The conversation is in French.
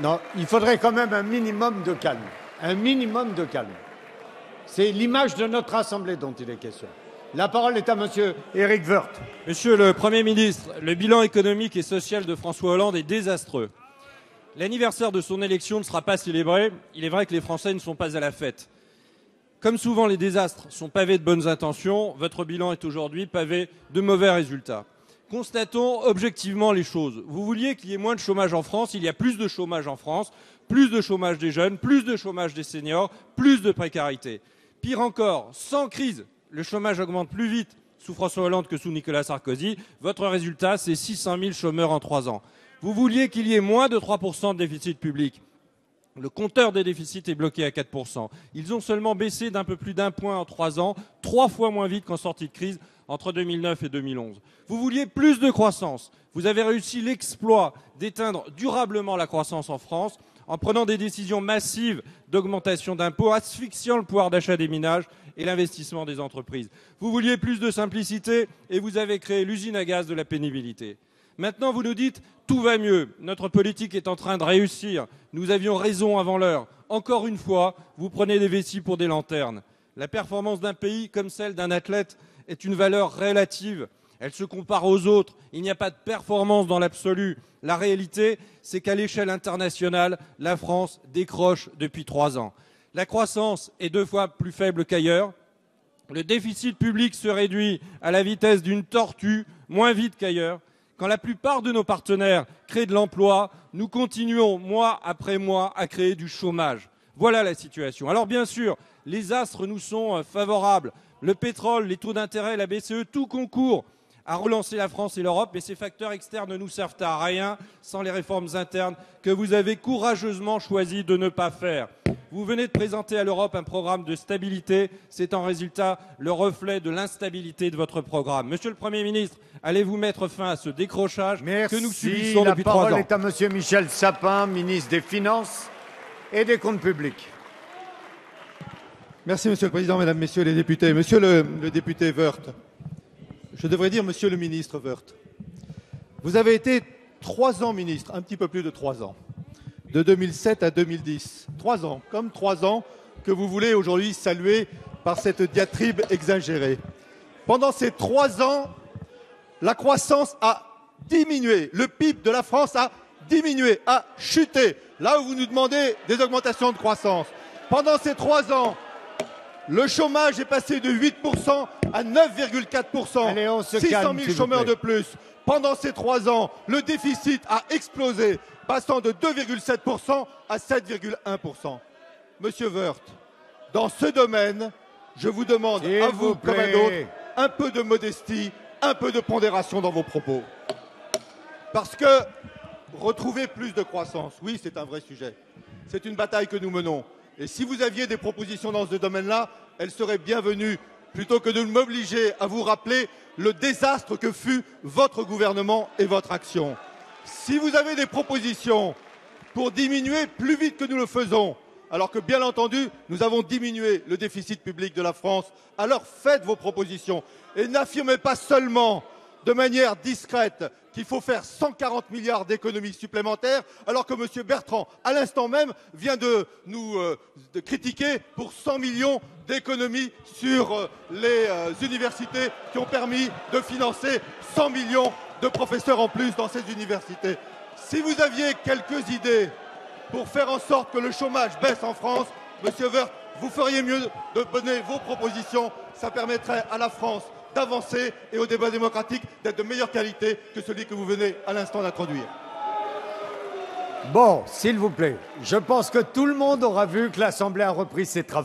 Non, il faudrait quand même un minimum de calme. Un minimum de calme. C'est l'image de notre Assemblée dont il est question. La parole est à Monsieur Éric Woerth. Monsieur le Premier ministre, le bilan économique et social de François Hollande est désastreux. L'anniversaire de son élection ne sera pas célébré. Il est vrai que les Français ne sont pas à la fête. Comme souvent, les désastres sont pavés de bonnes intentions. Votre bilan est aujourd'hui pavé de mauvais résultats. Constatons objectivement les choses. Vous vouliez qu'il y ait moins de chômage en France. Il y a plus de chômage en France, plus de chômage des jeunes, plus de chômage des seniors, plus de précarité. Pire encore, sans crise, le chômage augmente plus vite sous François Hollande que sous Nicolas Sarkozy. Votre résultat, c'est 600 000 chômeurs en trois ans. Vous vouliez qu'il y ait moins de 3% de déficit public. Le compteur des déficits est bloqué à 4%. Ils ont seulement baissé d'un peu plus d'un point en trois ans, trois fois moins vite qu'en sortie de crise entre 2009 et 2011. Vous vouliez plus de croissance. Vous avez réussi l'exploit d'éteindre durablement la croissance en France en prenant des décisions massives d'augmentation d'impôts, asphyxiant le pouvoir d'achat des ménages et l'investissement des entreprises. Vous vouliez plus de simplicité et vous avez créé l'usine à gaz de la pénibilité. Maintenant, vous nous dites tout va mieux, notre politique est en train de réussir, nous avions raison avant l'heure. Encore une fois, vous prenez des vessies pour des lanternes. La performance d'un pays comme celle d'un athlète est une valeur relative. Elle se compare aux autres. Il n'y a pas de performance dans l'absolu. La réalité, c'est qu'à l'échelle internationale, la France décroche depuis trois ans. La croissance est deux fois plus faible qu'ailleurs. Le déficit public se réduit à la vitesse d'une tortue, moins vite qu'ailleurs. Quand la plupart de nos partenaires créent de l'emploi, nous continuons mois après mois à créer du chômage. Voilà la situation. Alors bien sûr, les astres nous sont euh, favorables. Le pétrole, les taux d'intérêt, la BCE, tout concourt à relancer la France et l'Europe, mais ces facteurs externes ne nous servent à rien sans les réformes internes que vous avez courageusement choisi de ne pas faire. Vous venez de présenter à l'Europe un programme de stabilité. C'est en résultat le reflet de l'instabilité de votre programme. Monsieur le Premier ministre, allez-vous mettre fin à ce décrochage que nous subissons La depuis trois parole est à Monsieur Michel Sapin, ministre des Finances et des Comptes publics. Merci, Monsieur le Président, Mesdames, Messieurs les députés. Monsieur le, député Woerth, je devrais dire Monsieur le ministre Woerth, vous avez été trois ans ministre, un petit peu plus de trois ans, de 2007 à 2010. Trois ans, comme trois ans que vous voulez aujourd'hui saluer par cette diatribe exagérée. Pendant ces trois ans, la croissance a diminué. Le PIB de la France a diminué, a chuté. Là où vous nous demandez des augmentations de croissance. Pendant ces trois ans, le chômage est passé de 8% à 9,4%. Allez, on se 600 calme, 000 s'il vous chômeurs de plus. Pendant ces trois ans, le déficit a explosé, passant de 2,7% à 7,1%. Monsieur Woerth, dans ce domaine, je vous demande, à vous vous comme à d'autres, un peu de modestie, un peu de pondération dans vos propos. Parce que retrouver plus de croissance, oui, c'est un vrai sujet. C'est une bataille que nous menons. Et si vous aviez des propositions dans ce domaine-là, elles seraient bienvenues, plutôt que de m'obliger à vous rappeler le désastre que fut votre gouvernement et votre action. Si vous avez des propositions pour diminuer plus vite que nous le faisons, alors que bien entendu, nous avons diminué le déficit public de la France, alors faites vos propositions et n'affirmez pas seulement de manière discrète qu'il faut faire 140 milliards d'économies supplémentaires, alors que M. Bertrand, à l'instant même, vient de nous euh, critiquer pour 100 millions d'économies sur euh, les euh, universités qui ont permis de financer 100 millions de professeurs en plus dans ces universités. Si vous aviez quelques idées pour faire en sorte que le chômage baisse en France, Monsieur Woerth, vous feriez mieux de donner vos propositions. Ça permettrait à la France d'avancer et au débat démocratique d'être de meilleure qualité que celui que vous venez à l'instant d'introduire. Bon, s'il vous plaît, je pense que tout le monde aura vu que l'Assemblée a repris ses travaux.